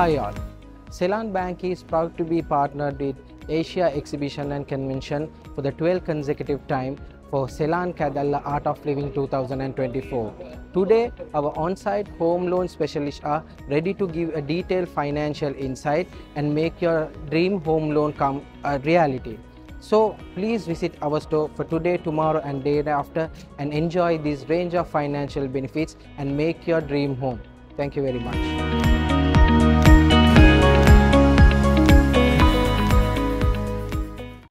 Hi all. Seylan Bank is proud to be partnered with Asia Exhibition and Convention for the 12th consecutive time for Seylan Kedella Art of Living 2024. Today, our on-site home loan specialists are ready to give a detailed financial insight and make your dream home loan come a reality. So please visit our store for today, tomorrow and day after and enjoy this range of financial benefits and make your dream home. Thank you very much.